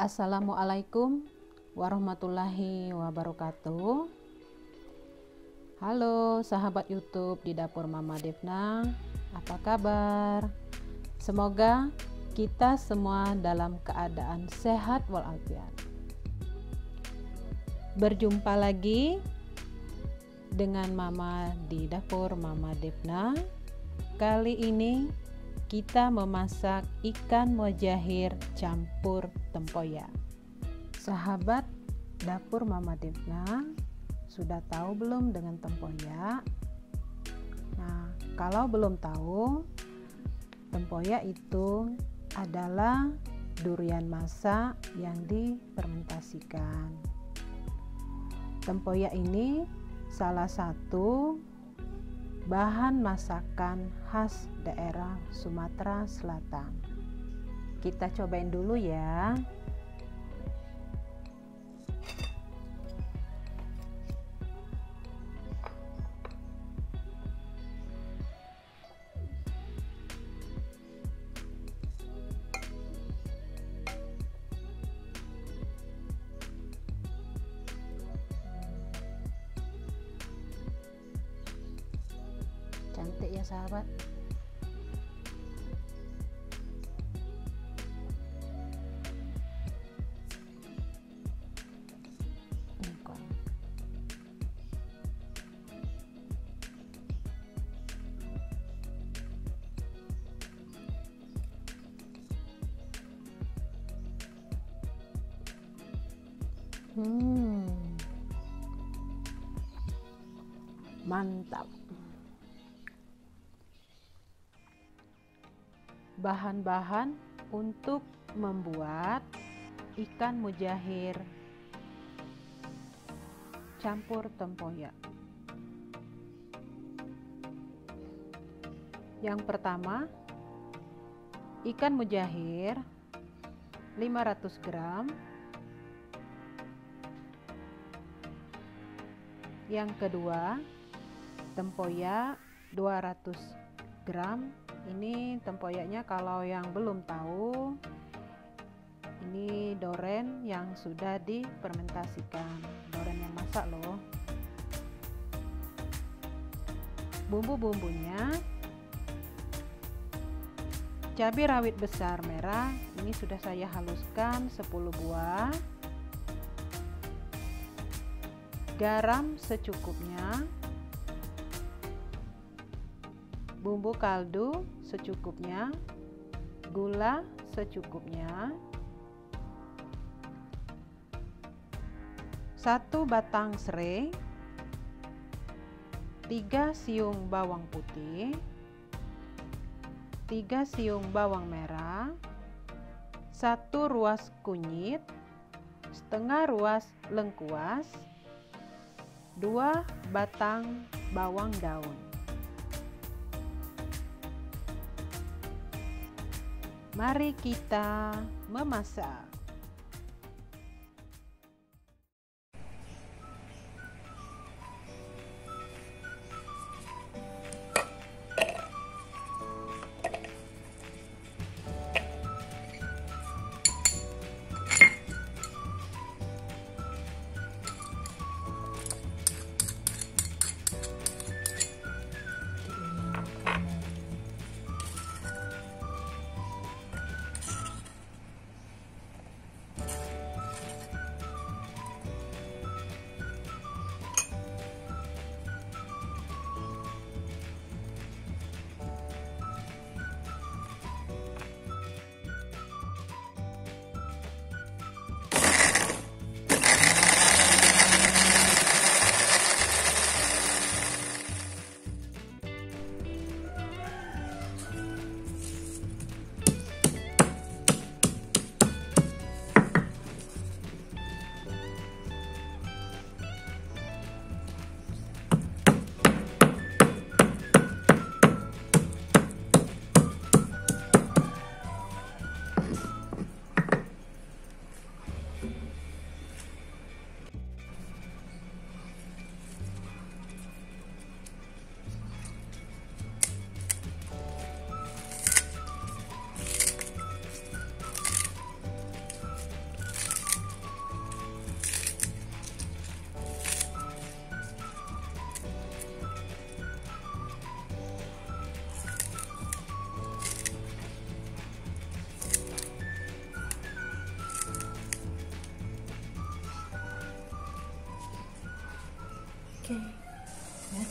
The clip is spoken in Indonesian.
Assalamualaikum warahmatullahi wabarakatuh. Halo sahabat YouTube di dapur Mama Devna, apa kabar? Semoga kita semua dalam keadaan sehat walafiat. Berjumpa lagi dengan Mama di dapur Mama Devna. Kali ini kita memasak ikan mojahir campur tempoyak. Sahabat dapur Mama Devna, sudah tahu belum dengan tempoyak? Nah, kalau belum tahu, tempoyak itu adalah durian masak yang difermentasikan. Tempoyak ini salah satu bahan masakan khas daerah Sumatera Selatan. Kita cobain dulu ya. Cantik ya sahabat Hmm. Mantap. Bahan-bahan untuk membuat ikan mujahir campur tempoyak. Yang pertama, ikan mujahir 500 gram. Yang kedua, tempoyak 200 gram. Ini tempoyaknya kalau yang belum tahu ini doren yang sudah difermentasikan. Doren yang masak loh. Bumbu-bumbunya. Cabai rawit besar merah ini sudah saya haluskan 10 buah. Garam secukupnya bumbu kaldu secukupnya, gula secukupnya, satu batang serai, tiga siung bawang putih, tiga siung bawang merah, satu ruas kunyit, setengah ruas lengkuas, dua batang bawang daun. Mari kita memasak. Oke ya